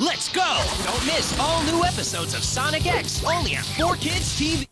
Let's go! Don't miss all new episodes of Sonic X, only on 4Kids TV.